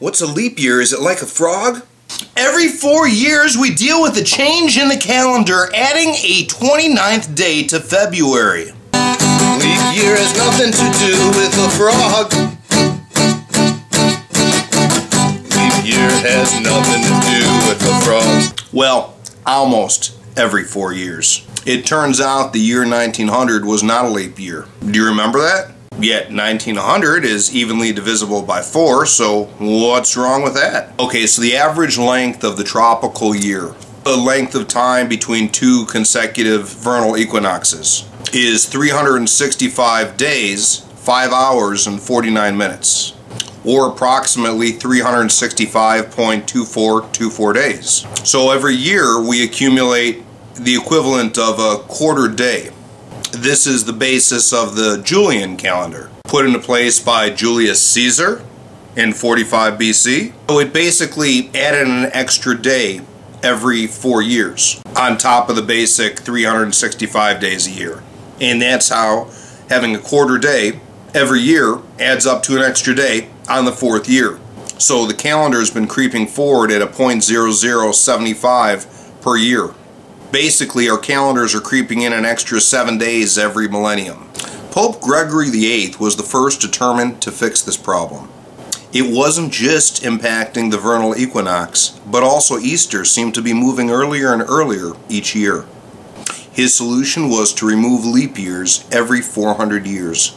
What's a leap year? Is it like a frog? Every four years, we deal with a change in the calendar, adding a 29th day to February. Leap year has nothing to do with a frog. Leap year has nothing to do with a frog. Well, almost every four years. It turns out the year 1900 was not a leap year. Do you remember that? Yet 1900 is evenly divisible by 4, so what's wrong with that? Okay, so the average length of the tropical year, the length of time between two consecutive vernal equinoxes, is 365 days, 5 hours, and 49 minutes, or approximately 365.2424 days. So every year we accumulate the equivalent of a quarter day this is the basis of the Julian calendar, put into place by Julius Caesar in 45 BC. So it basically added an extra day every four years on top of the basic 365 days a year. And that's how having a quarter day every year adds up to an extra day on the fourth year. So the calendar has been creeping forward at a 0.0075 per year. Basically, our calendars are creeping in an extra seven days every millennium. Pope Gregory VIII was the first determined to fix this problem. It wasn't just impacting the vernal equinox, but also Easter seemed to be moving earlier and earlier each year. His solution was to remove leap years every 400 years.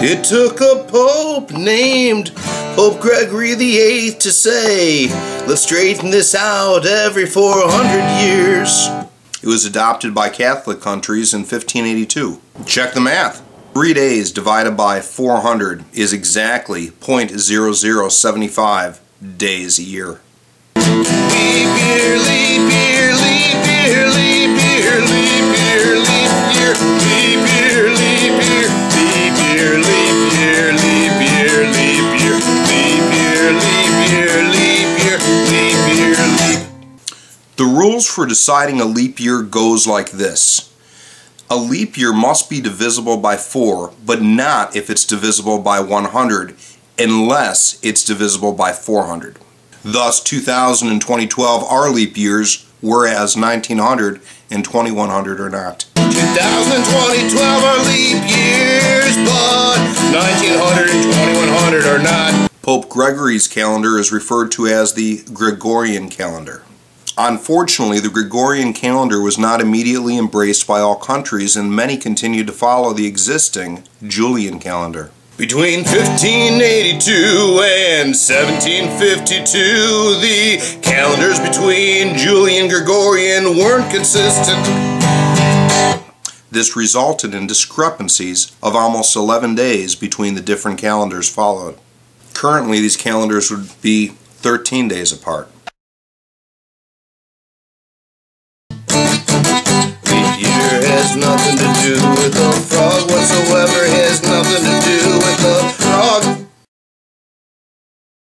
It took a pope named Pope Gregory VIII to say, let's straighten this out every 400 years. It was adopted by Catholic countries in 1582. Check the math. Three days divided by 400 is exactly 0.0075 days a year. Leap year, leap The rules for deciding a leap year goes like this. A leap year must be divisible by 4, but not if it's divisible by 100, unless it's divisible by 400. Thus, 2000 and 2012 are leap years, whereas 1900 and 2100 are not. 2000 and 2012 are leap years, but 1900 and 2100 are not. Pope Gregory's calendar is referred to as the Gregorian calendar. Unfortunately, the Gregorian calendar was not immediately embraced by all countries and many continued to follow the existing Julian calendar. Between 1582 and 1752, the calendars between Julian and Gregorian weren't consistent. This resulted in discrepancies of almost 11 days between the different calendars followed. Currently, these calendars would be 13 days apart. Has nothing to do with a frog whatsoever,